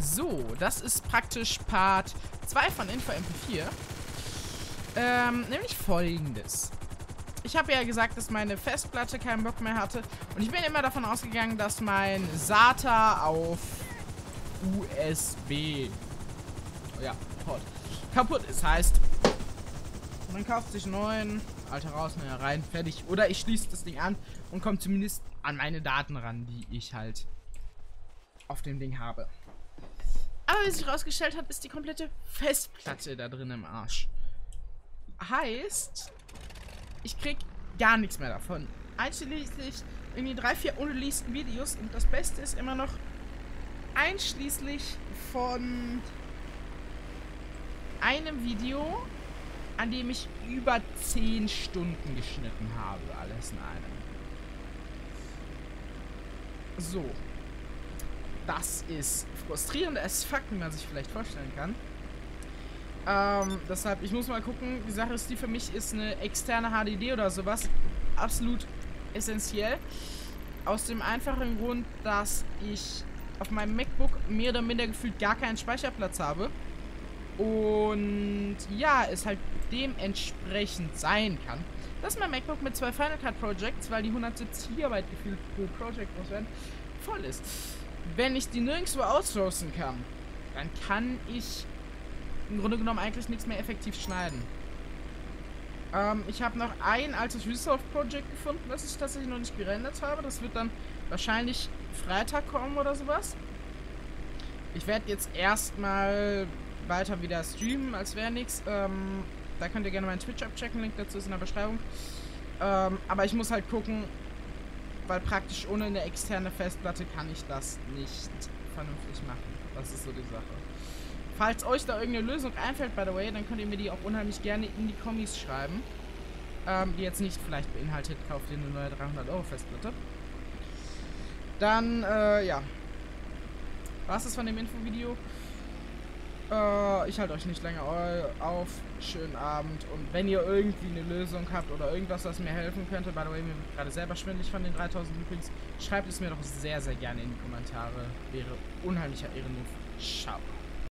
So, das ist praktisch Part 2 von Info MP4. Ähm, nämlich folgendes. Ich habe ja gesagt, dass meine Festplatte keinen Bock mehr hatte. Und ich bin immer davon ausgegangen, dass mein SATA auf USB ja, Port kaputt ist. Heißt, man kauft sich einen neuen, alter raus, neuer rein, fertig. Oder ich schließe das Ding an und komme zumindest an meine Daten ran, die ich halt auf dem Ding habe. Aber wie sich rausgestellt hat, ist die komplette Festplatte da drin im Arsch. Heißt, ich krieg gar nichts mehr davon. Einschließlich irgendwie drei, vier unreleaseden Videos. Und das Beste ist immer noch einschließlich von einem Video, an dem ich über 10 Stunden geschnitten habe. Alles in einem. So. Das ist frustrierend as fuck, wie man sich vielleicht vorstellen kann. Ähm, deshalb, ich muss mal gucken. Die Sache ist, die für mich ist eine externe HDD oder sowas absolut essentiell. Aus dem einfachen Grund, dass ich auf meinem MacBook mehr oder minder gefühlt gar keinen Speicherplatz habe. Und ja, es halt dementsprechend sein kann, dass mein MacBook mit zwei Final Cut Projects, weil die 170 GB gefühlt pro Project muss werden, voll ist. Wenn ich die nirgendwo ausroasten kann, dann kann ich im Grunde genommen eigentlich nichts mehr effektiv schneiden. Ähm, ich habe noch ein altes Resolve Project gefunden, das ich tatsächlich noch nicht gerendert habe. Das wird dann wahrscheinlich Freitag kommen oder sowas. Ich werde jetzt erstmal weiter wieder streamen, als wäre nichts. Ähm, da könnt ihr gerne meinen Twitch abchecken, Link dazu ist in der Beschreibung. Ähm, aber ich muss halt gucken, weil praktisch ohne eine externe Festplatte kann ich das nicht vernünftig machen. Das ist so die Sache. Falls euch da irgendeine Lösung einfällt, by the way, dann könnt ihr mir die auch unheimlich gerne in die Kommis schreiben. Ähm, die jetzt nicht vielleicht beinhaltet, kauft ihr eine neue 300 Euro Festplatte. Dann, äh, ja. Was ist von dem Infovideo? Äh, ich halte euch nicht länger auf. Schönen Abend. Und wenn ihr irgendwie eine Lösung habt oder irgendwas, was mir helfen könnte, by the way, mir gerade selber schwindelig von den 3000 Loopings, schreibt es mir doch sehr, sehr gerne in die Kommentare. Wäre unheimlicher Ehrenruf. Ciao.